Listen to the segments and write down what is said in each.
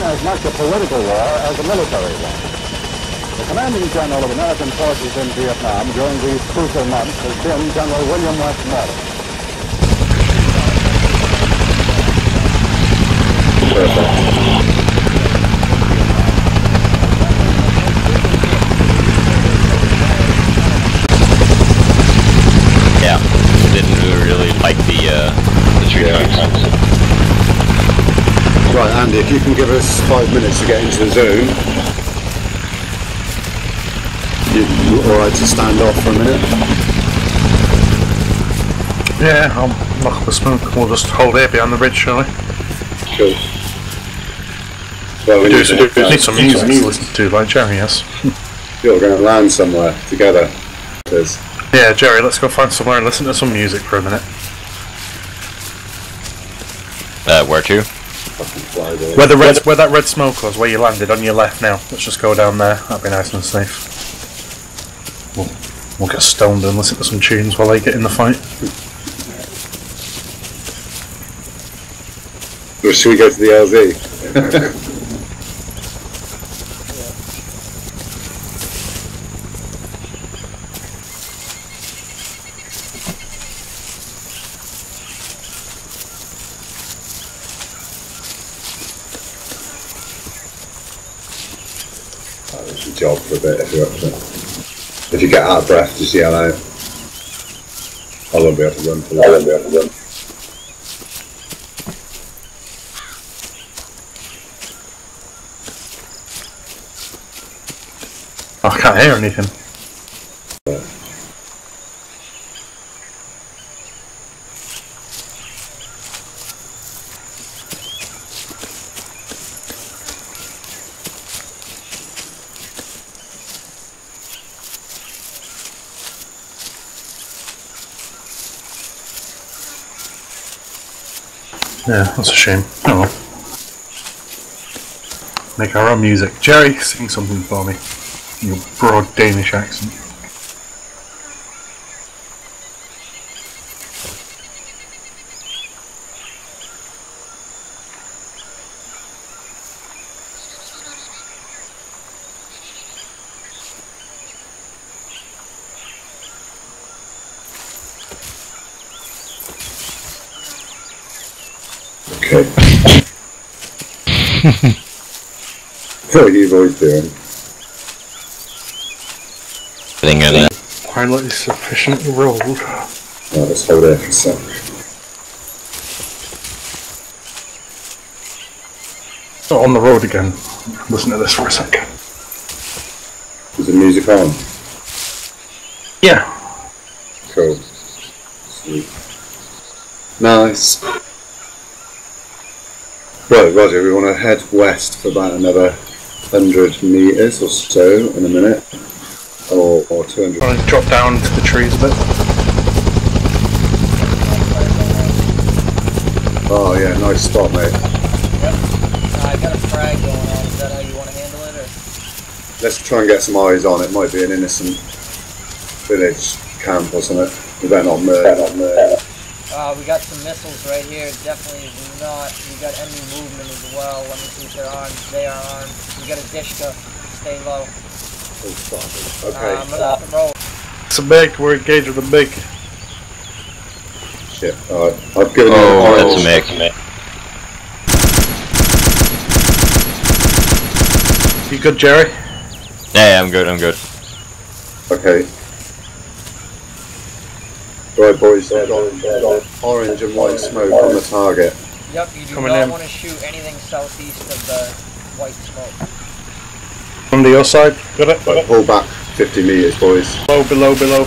as much a political war as a military one. The commanding general of American forces in Vietnam during these crucial months has been General William Westmoreland. Yeah, didn't really like the uh, the tree trunks. Right, Andy, if you can give us five minutes to get into the zone. You, you alright to stand off for a minute? Yeah, I'll knock up the smoke. We'll just hold here behind the ridge, shall we? Cool. Well, we Do need, some, to, need some music to listen to, like Jerry yes. You're going to land somewhere together. There's Yeah, Jerry, let's go find somewhere and listen to some music for a minute. Uh, where to? Fucking fly there. Where the red, where that red smoke was, where you landed on your left now. Let's just go down there. That'd be nice and safe. We'll, we'll get stoned and listen to some tunes while they get in the fight. Or should we go to the LZ? job for a bit if you're up to it. If you get out of breath, just yell out. I won't be able to run for that. I won't be able to run. I can't hear anything. Yeah, that's a shame. Oh well. Make our own music. Jerry, sing something for me. Your broad Danish accent. Okay. What are you boys doing? Thing in it. Pilot is sufficiently rolled. Right, let's hold there for a sec. Oh, on the road again. Listen to this for a sec. Is the music on? Yeah. Cool. Sweet. Nice. Right, Roger, we want to head west for about another 100 metres or so in a minute. Or, or 200. Try and drop down to the trees a bit. Oh, yeah, nice spot, mate. I got a frag going on. Is that how you want to handle it, or? Let's try and get some eyes on it. Might be an innocent village camp or something. We better not murder. Not murder. Uh, we got some missiles right here. Definitely is not. We got enemy movement as well. Let me see if they're armed. They are armed. We got a Dishka. Stay low. Oh, fuck. Uh, Okay. I'm gonna let them roll. It's a big. We're engaged with a big. Shit. Alright. I've given Oh, an that's a oil. mech. You good, Jerry? Yeah, yeah, I'm good. I'm good. Okay. Right, boys. I've got orange and white smoke on the target. Yep, you do Coming not in. want to shoot anything southeast of the white smoke. On the other side. Got it? Right, pull back 50 metres, boys. Below, below, below.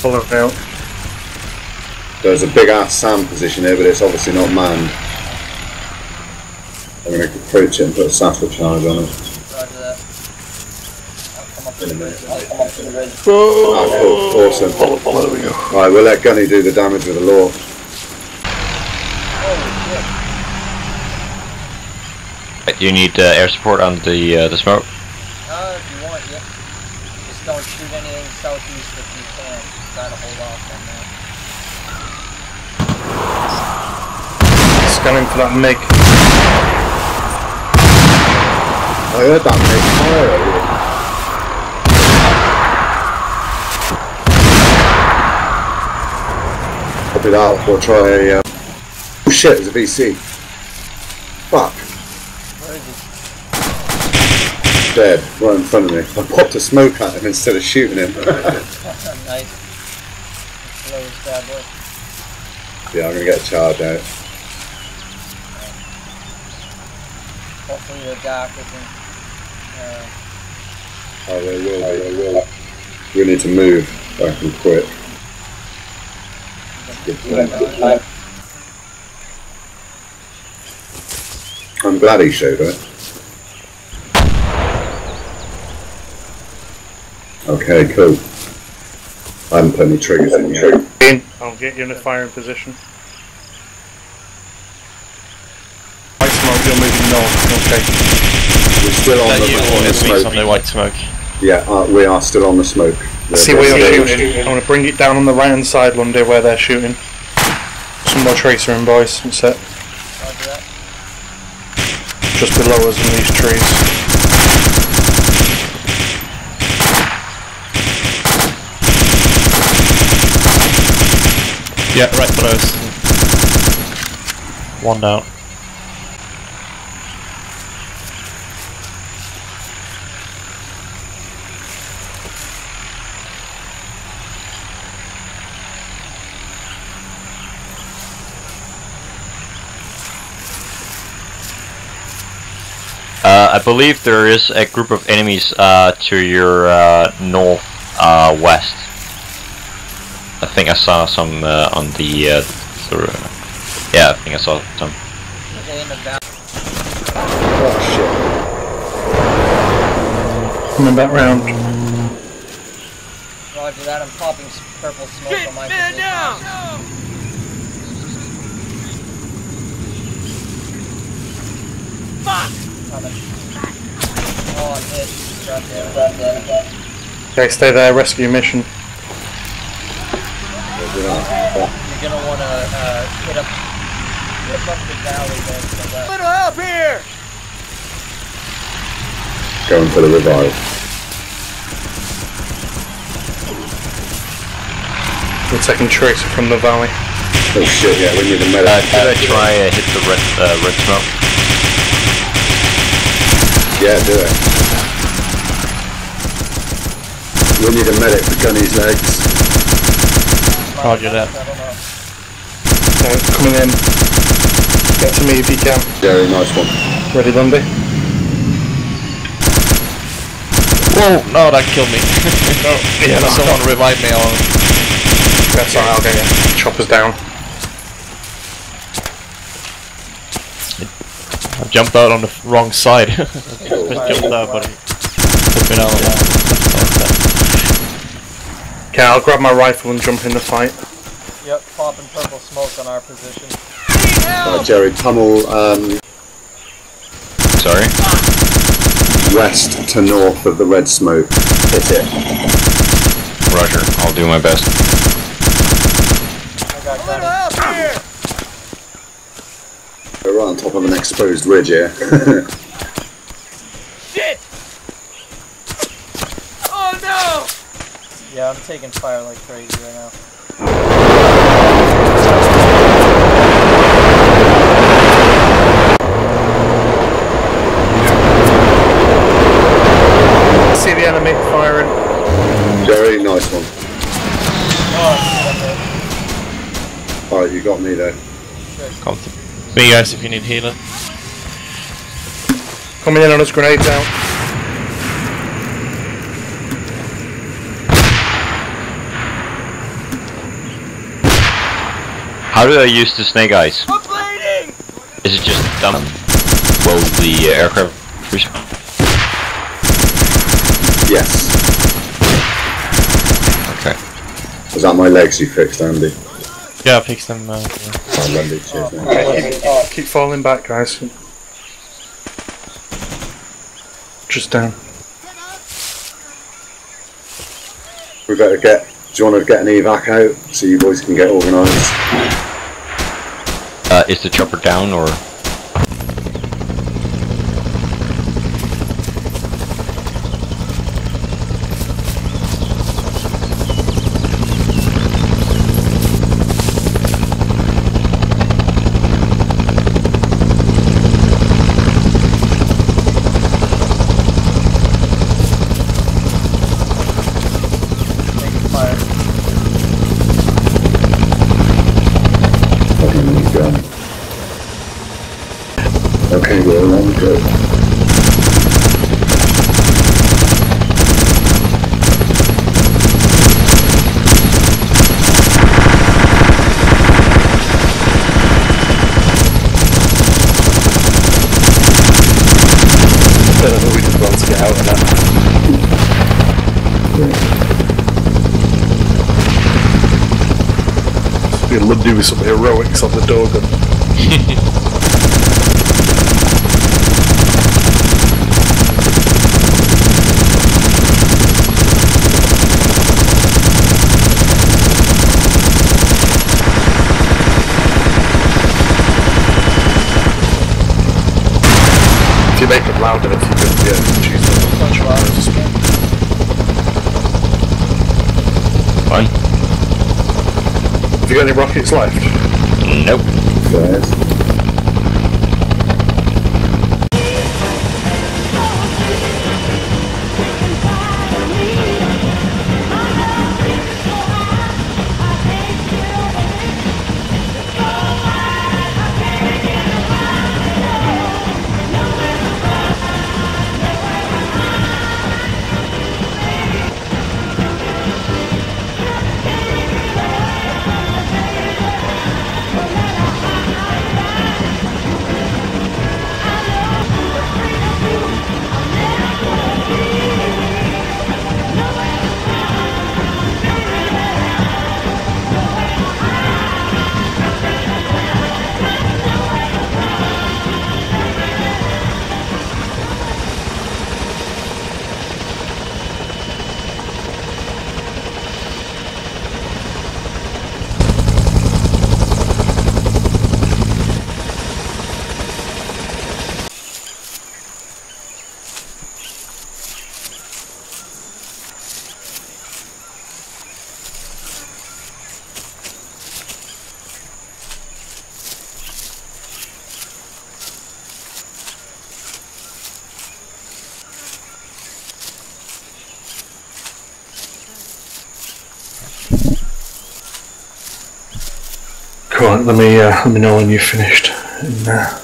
Pull it out. There's a big ass SAM position here, but it's obviously not manned. I'm going to approach it and put a satchel charge on it. Roger that. I'll come up to In a the minute. ridge. I'll come up to the ridge. Ah, cool. Awesome. Pull it, pull it, there we go. Right, we'll let Gunny do the damage with the law. Holy shit. Right, Do you need uh, air support on the uh, the smoke? Uh, if you want, yep. Just don't shoot anything southeast if you can. Try to hold off on that. Scanning for that MiG. I heard that make fire earlier. Copy that. We'll try a. Uh... Oh shit, there's a VC. Fuck. Dead, right in front of me. I popped a smoke at him instead of shooting him. nice. Yeah, I'm gonna get a charge out. Hopefully the dark isn't. Oh, they will, they will. We need to move back and quick. I'm glad he showed it. Okay, cool. I haven't put any triggers in yet. I'll get you in a firing position. White smoke, you're moving north. Okay. We're still on the, you on the is on smoke. the white smoke? Yeah, uh, we are still on the smoke. We're See where you're basically- shooting. I want to bring it down on the right hand side, Lundy, where they're shooting. Some more tracer in, boys. That's it. Just below us in these trees. Yeah, right below us. One down. I believe there is a group of enemies uh, to your uh, north uh, west. I think I saw some uh, on the. Uh, through, yeah, I think I saw some. Oh shit! in the valley? Oh Coming back round. Roger that. I'm popping purple smoke on my position. down! Oh, I'm hit. Got there. Got there. Okay, stay there. Rescue mission. shit. You're gonna wanna uh, hit up, hit up the valley then to the west. Going for the revive. We're taking tracer from the valley. Oh shit, yeah, we need a medic. Uh, could I try uh, hit the red uh, red smoke? Yeah, do it. We need a medic for Gunny's legs. Roger that. I don't. Okay, coming in. Get to me if you can. Very nice one. Ready, Lundy? Whoa! Oh, no, that killed me. Oh, yeah, no, Someone revive me on. That's alright, I'll get you. Chopper's down. Jumped out on the wrong side. I jumped out, but it took me down on the Okay, I'll grab my rifle and jump in the fight. Yep, popping purple smoke on our position. Uh, Jerry, tunnel um, Sorry. west to north of the red smoke. Hit it. Roger. I'll do my best. I got Gunny. We're right on top of an exposed ridge here. Shit! Oh no! Yeah, I'm taking fire like crazy right now. See the enemy firing. Jerry, nice one. Oh, shit, Alright, you got me there. Come to me, guys, if you need healer. Coming in on us, grenades out. How do I use the snake eyes? Is it just um, well the uh, aircraft? Yes. Okay. Was that my legs you fixed, Andy? Yeah, fix them. Uh, Oh, Andy, cheers, mate. Keep, keep falling back, guys. Just down. We better get. Do you want to get an evac out so you boys can get organised? Uh, is the chopper down or? Taking fire. Fucking need gun. Okay, we're along good. I don't know we did well to get out of that. Be love to do some heroics on the Dogan. you make them loud enough, you can yeah, choose them. Bunch of ours. Fine. Have you got any rockets left? Nope. Cool, let me, uh, let me know when you've finished. And, uh,